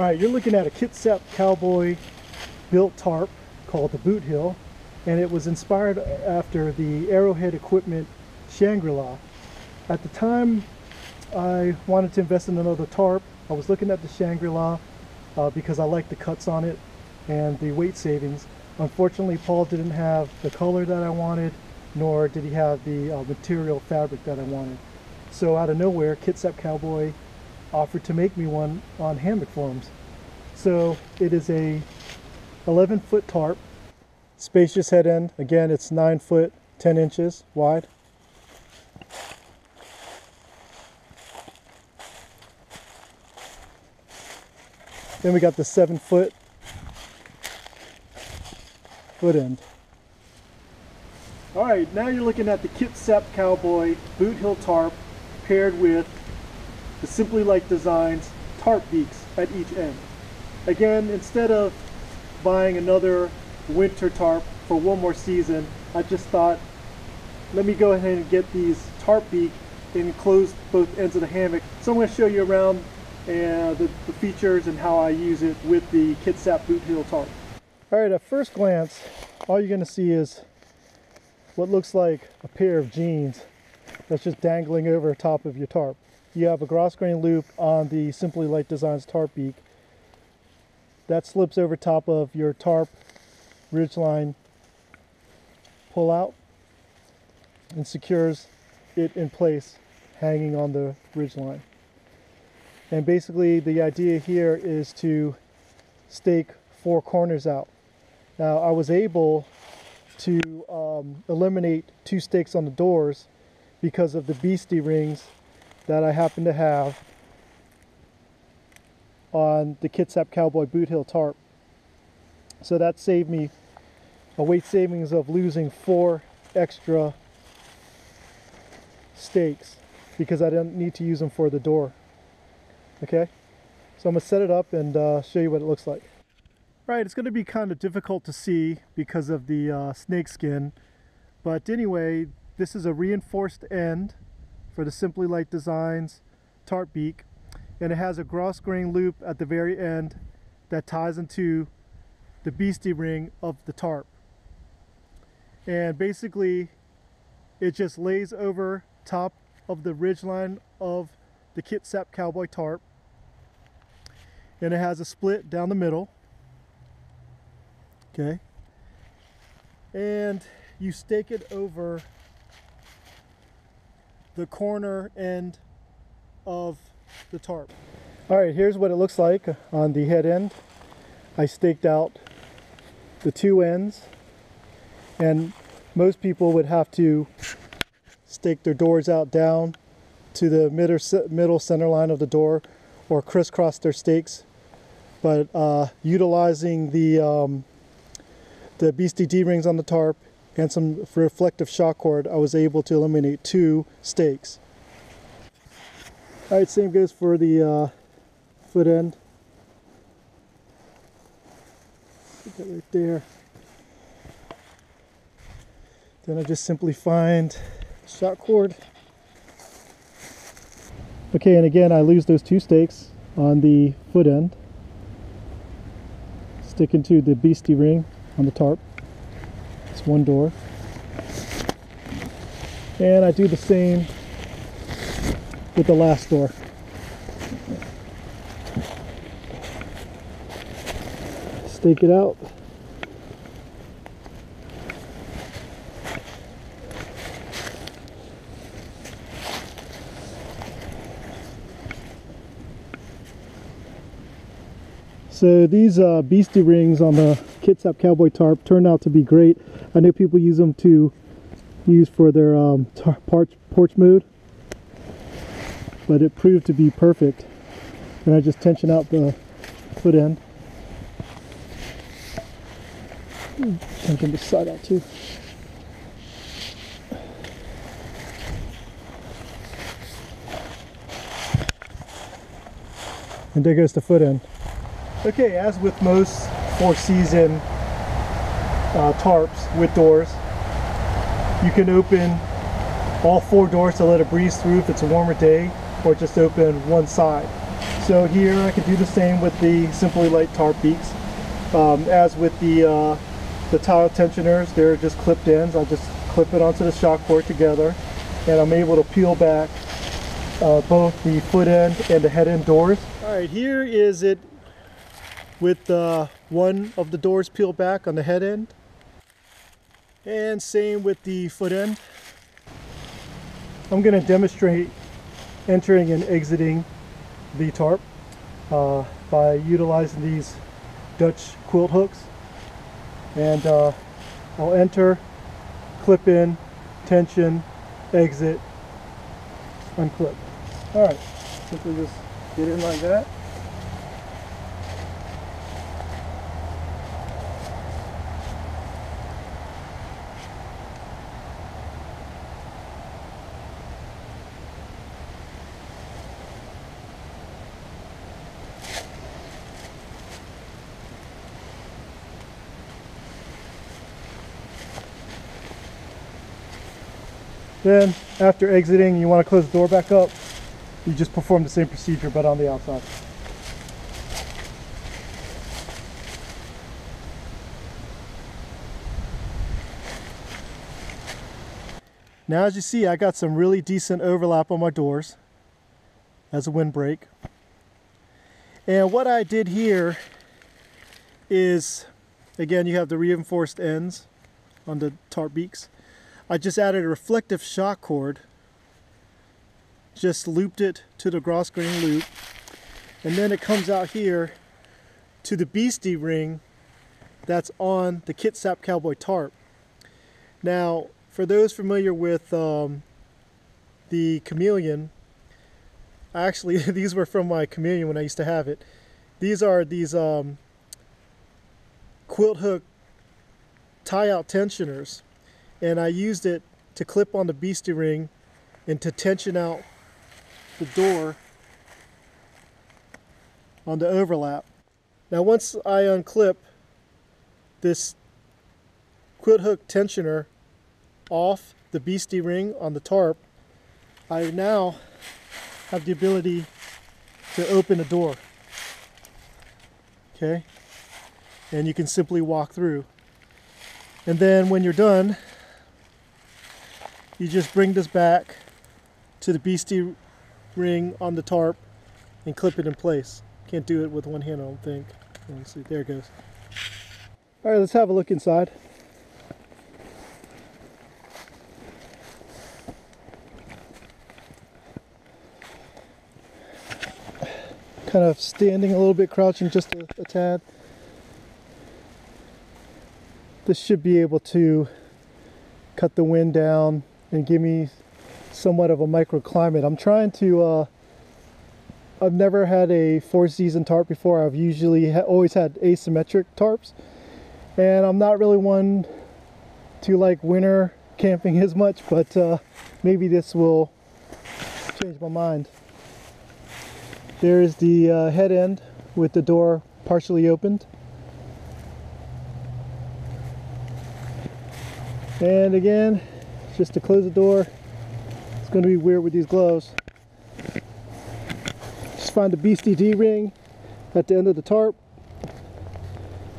All right, you're looking at a Kitsap Cowboy built tarp called the Boot Hill, and it was inspired after the Arrowhead Equipment Shangri-La. At the time I wanted to invest in another tarp, I was looking at the Shangri-La uh, because I liked the cuts on it and the weight savings. Unfortunately, Paul didn't have the color that I wanted, nor did he have the uh, material fabric that I wanted. So out of nowhere, Kitsap Cowboy offered to make me one on hammock forms. So it is a 11 foot tarp, spacious head end. Again, it's 9 foot 10 inches wide. Then we got the 7 foot foot end. All right, now you're looking at the Kitsap Cowboy Boot Hill Tarp paired with the Simply Light Designs tarp beaks at each end. Again, instead of buying another winter tarp for one more season, I just thought, let me go ahead and get these tarp beak and enclose both ends of the hammock. So I'm going to show you around uh, the, the features and how I use it with the Kitsap Boot Hill tarp. All right, at first glance, all you're going to see is what looks like a pair of jeans that's just dangling over top of your tarp. You have a grosgrain loop on the Simply Light Designs tarp beak that slips over top of your tarp ridgeline pull out and secures it in place hanging on the ridgeline. And basically the idea here is to stake four corners out. Now I was able to um, eliminate two stakes on the doors because of the beastie rings that I happen to have on the Kitsap Cowboy Boot Hill tarp. So that saved me a weight savings of losing four extra stakes because I didn't need to use them for the door. Okay, so I'm gonna set it up and uh, show you what it looks like. Right, it's gonna be kind of difficult to see because of the uh, snake skin, but anyway, this is a reinforced end for the Simply Light Designs tarp beak and it has a grosgrain loop at the very end that ties into the beastie ring of the tarp. And basically it just lays over top of the ridge line of the Kitsap Cowboy tarp and it has a split down the middle okay? And you stake it over the corner end of the tarp. All right, here's what it looks like on the head end. I staked out the two ends and most people would have to stake their doors out down to the middle center line of the door or crisscross their stakes. But uh, utilizing the, um, the Beastie D-rings on the tarp and some reflective shock cord, I was able to eliminate two stakes. All right, same goes for the uh, foot end. Put that right there. Then I just simply find shock cord. Okay, and again, I lose those two stakes on the foot end. Stick into the beastie ring on the tarp. It's one door. And I do the same with the last door. Stake it out. So these uh, beastie rings on the Kitsap Cowboy tarp turned out to be great. I know people use them to use for their um, porch, porch mode but it proved to be perfect. And I just tension out the foot end. Tension this side out too. And there goes the foot end. Okay, as with most four season uh, tarps with doors, you can open all four doors to let a breeze through if it's a warmer day or just open one side. So here I can do the same with the Simply Light tarp beaks. Um, as with the uh, the tile tensioners, they're just clipped ends. I'll just clip it onto the shock cord together and I'm able to peel back uh, both the foot end and the head end doors. All right, here is it with uh, one of the doors peeled back on the head end and same with the foot end. I'm going to demonstrate entering and exiting the tarp uh, by utilizing these Dutch quilt hooks and uh, I'll enter, clip in, tension, exit, unclip. Alright, simply just get in like that. Then after exiting, you want to close the door back up. You just perform the same procedure but on the outside. Now as you see, I got some really decent overlap on my doors as a windbreak. And what I did here is, again, you have the reinforced ends on the tarp beaks. I just added a reflective shock cord, just looped it to the grosgrain loop, and then it comes out here to the beastie ring that's on the Kitsap Cowboy tarp. Now, for those familiar with um, the Chameleon, actually these were from my Chameleon when I used to have it. These are these um, quilt hook tie-out tensioners and I used it to clip on the beastie ring and to tension out the door on the overlap. Now once I unclip this quilt hook tensioner off the beastie ring on the tarp, I now have the ability to open the door. Okay? And you can simply walk through. And then when you're done, you just bring this back to the beastie ring on the tarp and clip it in place. Can't do it with one hand, I don't think. Let's see, there it goes. All right, let's have a look inside. Kind of standing a little bit, crouching just a, a tad. This should be able to cut the wind down and give me somewhat of a microclimate. I'm trying to, uh, I've never had a four season tarp before. I've usually ha always had asymmetric tarps. And I'm not really one to like winter camping as much, but uh, maybe this will change my mind. There's the uh, head end with the door partially opened. And again, just to close the door. It's going to be weird with these gloves. Just find the Beastie D-ring at the end of the tarp.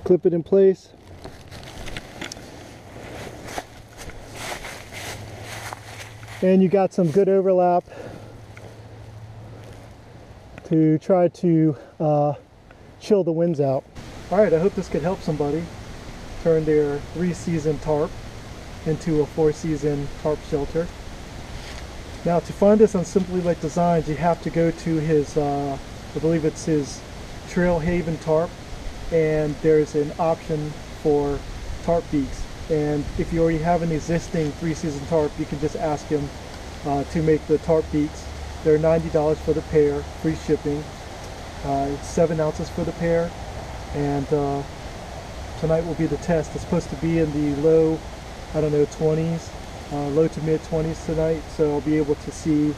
Clip it in place. And you got some good overlap to try to uh, chill the winds out. All right, I hope this could help somebody turn their three-season tarp into a four season tarp shelter. Now to find this on Simply Light Designs you have to go to his, uh, I believe it's his Trail Haven tarp and there's an option for tarp beaks and if you already have an existing three season tarp you can just ask him uh, to make the tarp beaks. They're $90 for the pair, free shipping. Uh, it's 7 ounces for the pair and uh, tonight will be the test. It's supposed to be in the low I don't know, 20s, uh, low to mid 20s tonight. So I'll be able to see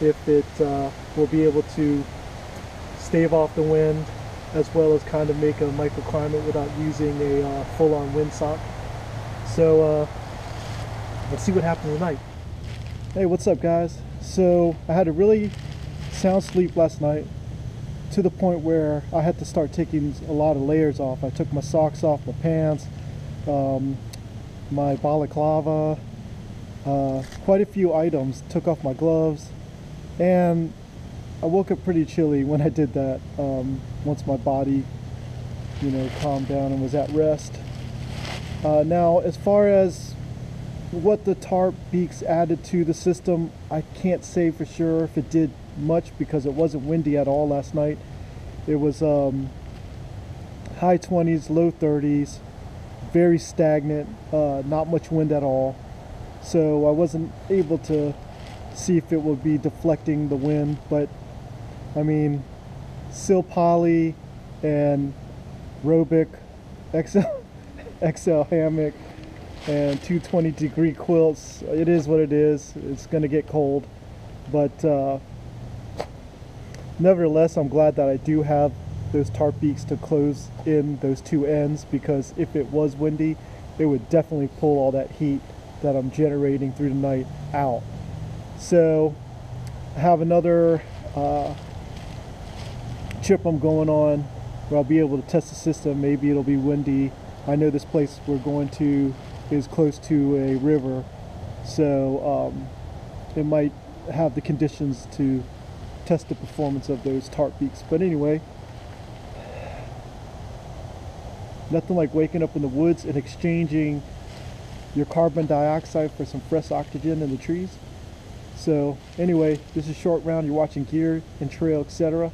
if it uh, will be able to stave off the wind as well as kind of make a microclimate without using a uh, full-on windsock. So uh, let's see what happens tonight. Hey, what's up guys? So I had a really sound sleep last night. to the point where I had to start taking a lot of layers off. I took my socks off, my pants, um, my balaclava, uh, quite a few items, took off my gloves, and I woke up pretty chilly when I did that um, once my body, you know, calmed down and was at rest. Uh, now, as far as what the tarp beaks added to the system, I can't say for sure if it did much because it wasn't windy at all last night. It was um, high 20s, low 30s, very stagnant, uh, not much wind at all. So I wasn't able to see if it would be deflecting the wind, but I mean, Sil Poly and Robic XL, XL hammock and 220 degree quilts. It is what it is. It's going to get cold, but uh, nevertheless, I'm glad that I do have those tarp beaks to close in those two ends because if it was windy, it would definitely pull all that heat that I'm generating through the night out. So I have another uh, trip I'm going on where I'll be able to test the system. Maybe it'll be windy. I know this place we're going to is close to a river, so um, it might have the conditions to test the performance of those tarp beaks. But anyway, nothing like waking up in the woods and exchanging your carbon dioxide for some fresh oxygen in the trees. So anyway, this is Short Round. You're watching Gear N' Trail, etc.